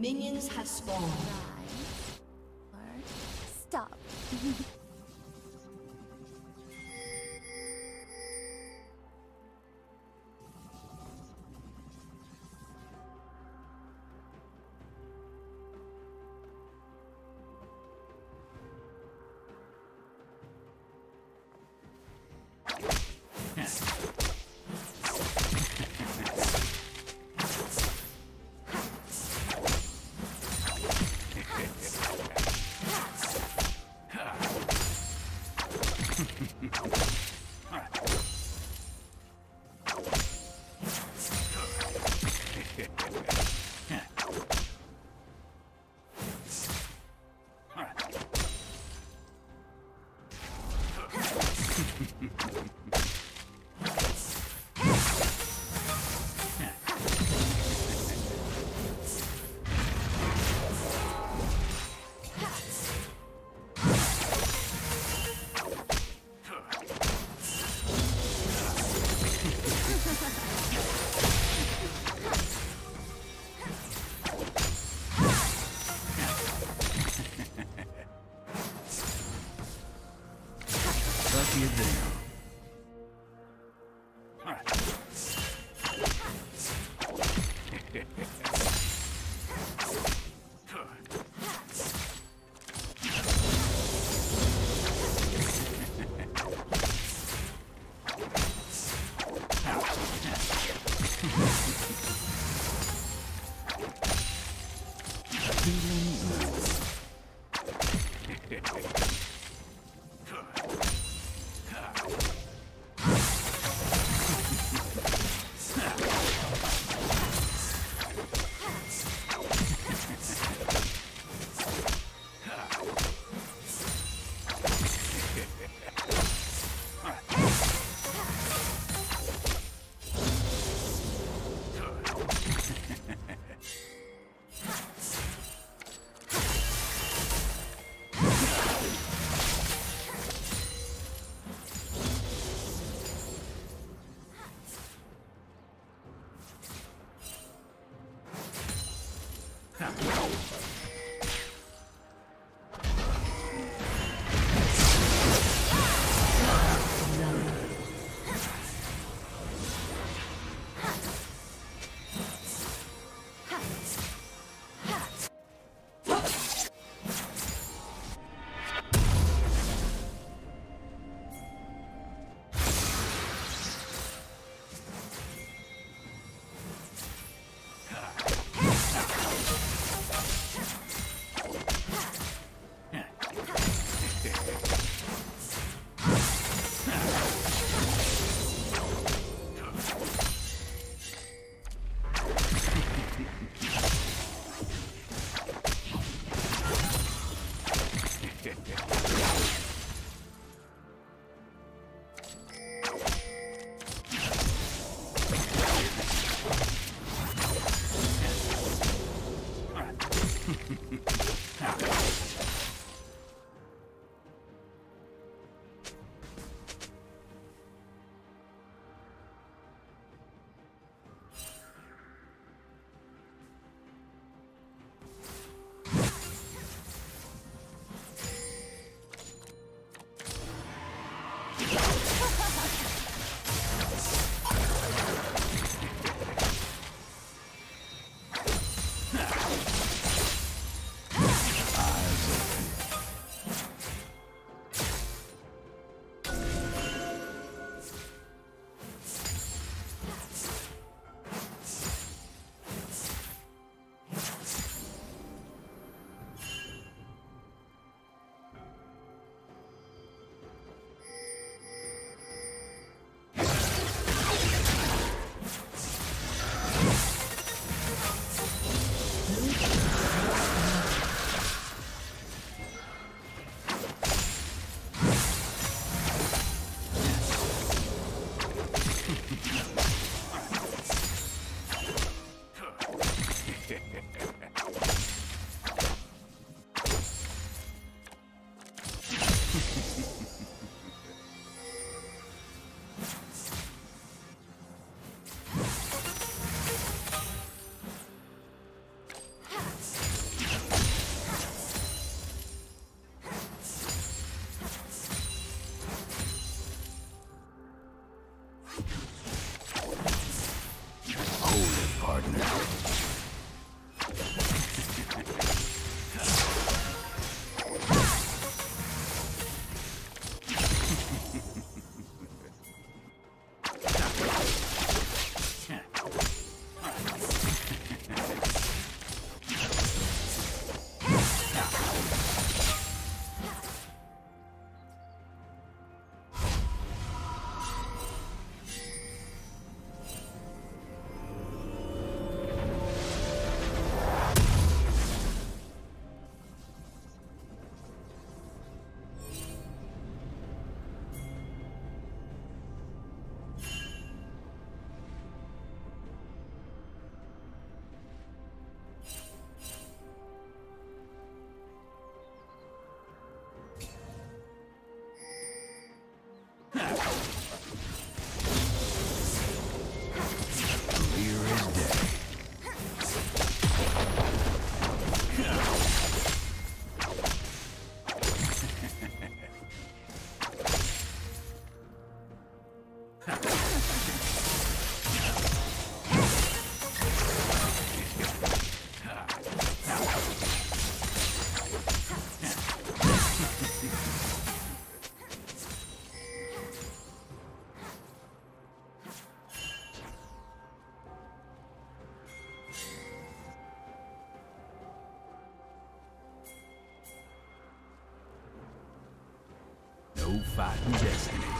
Minions have spawned. Stop. Fighting destiny.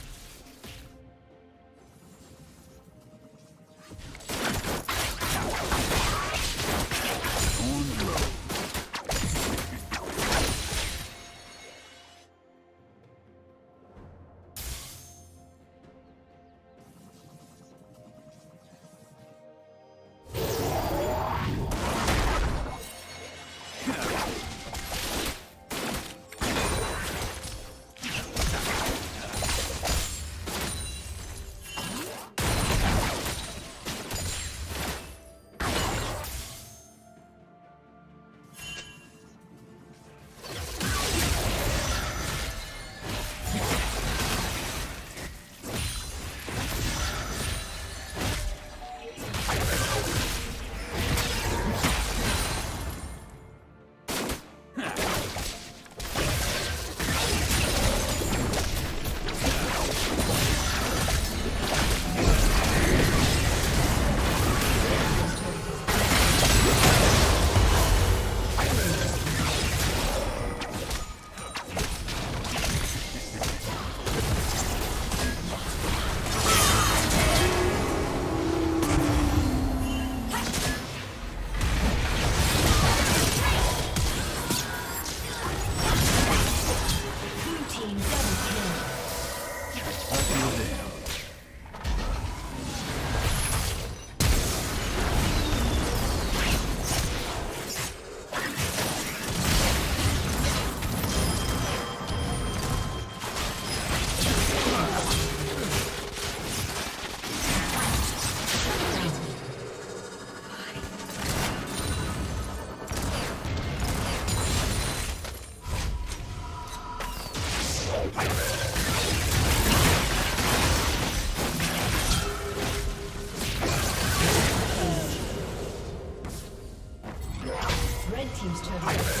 Red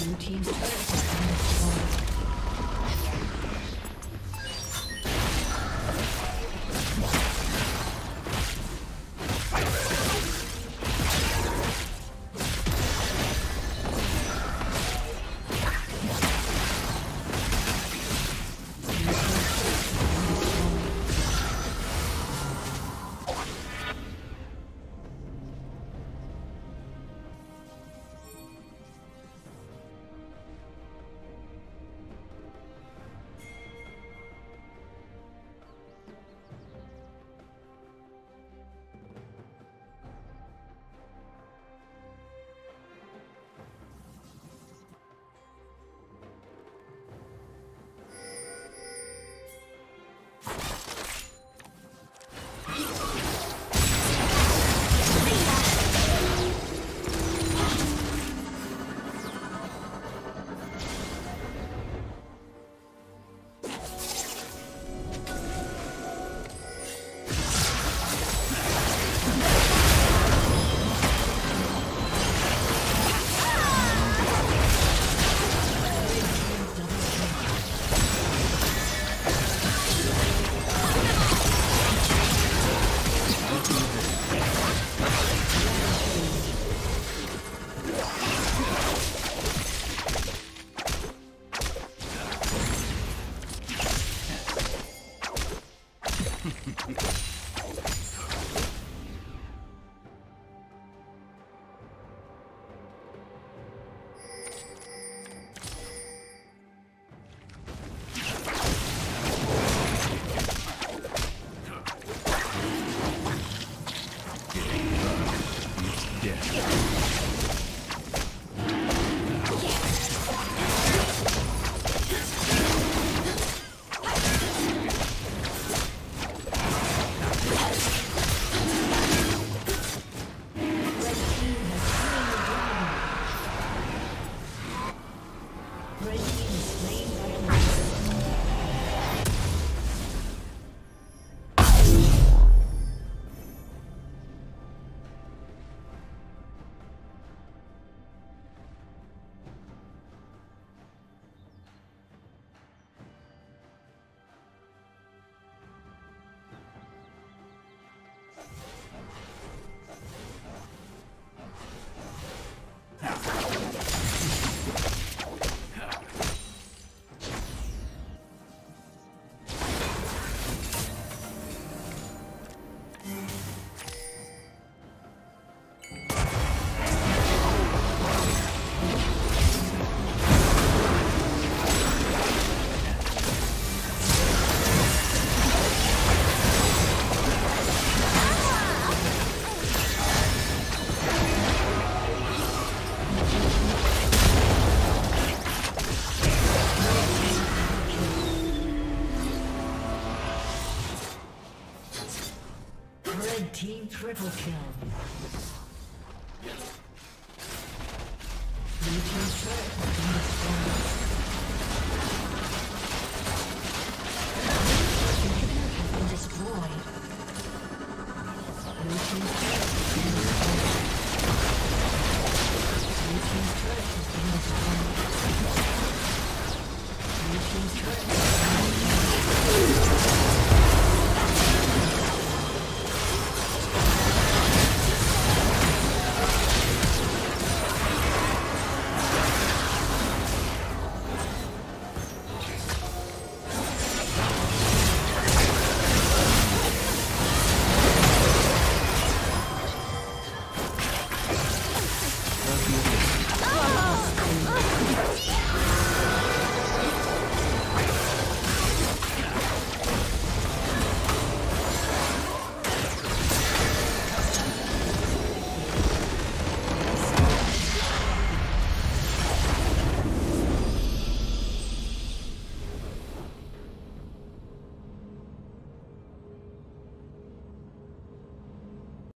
Blue team's turret